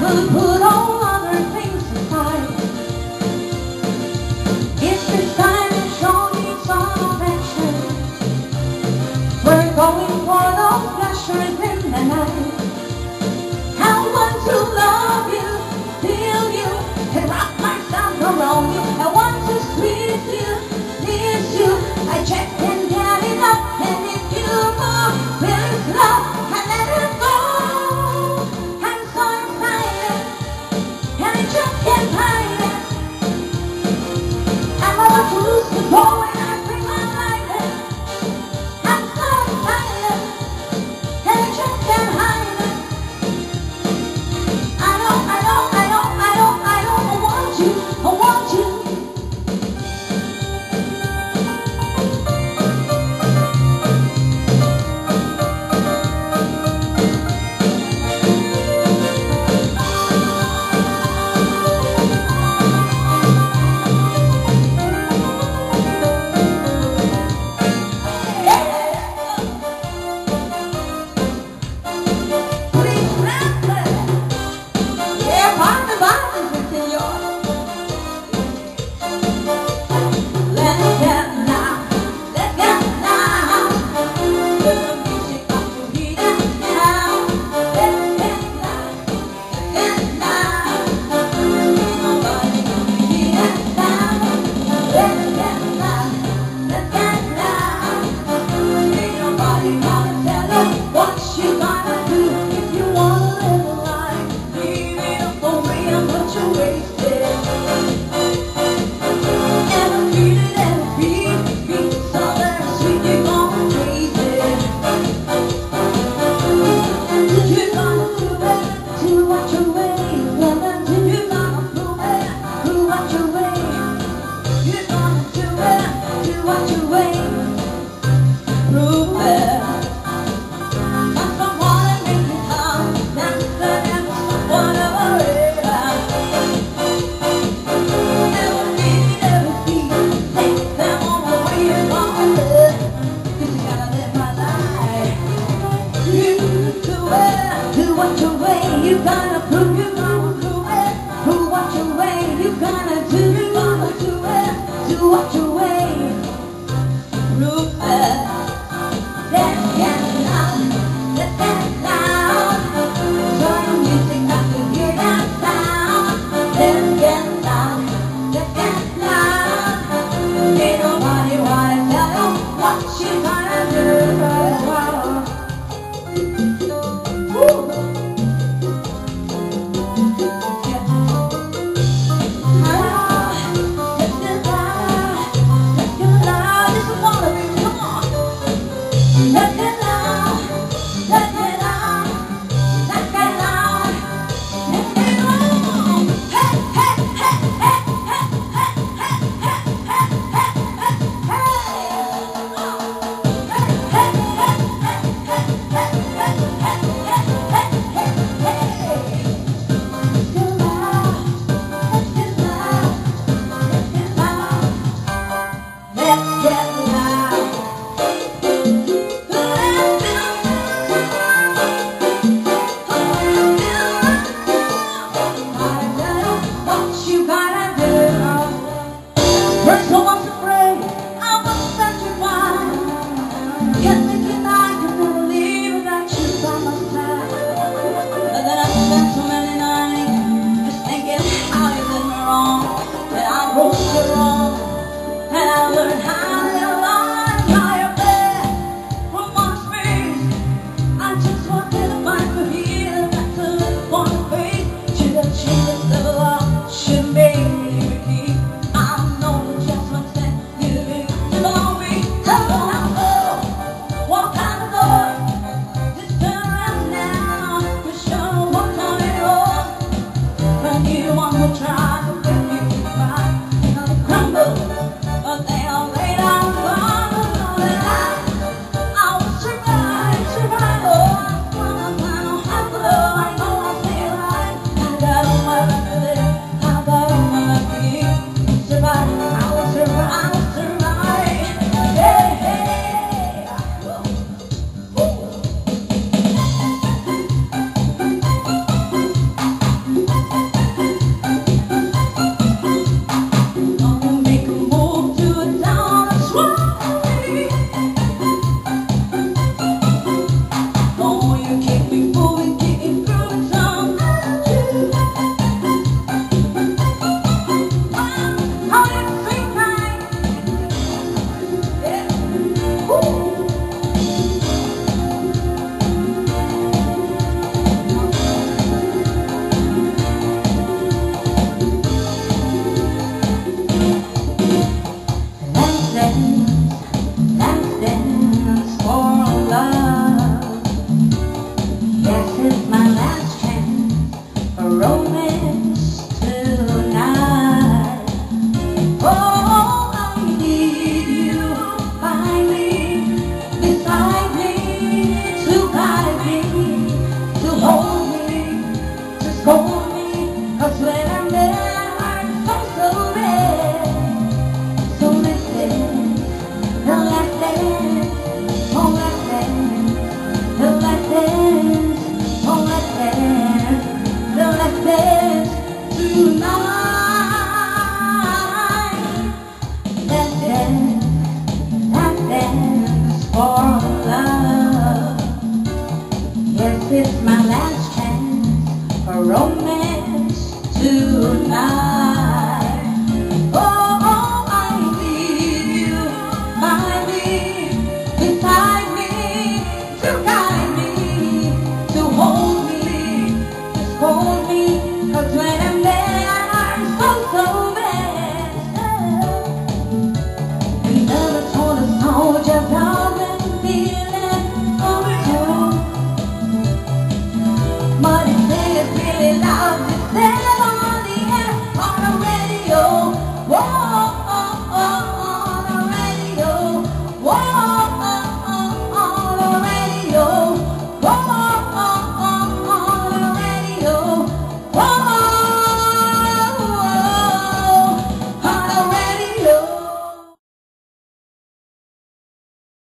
put all para provar. just want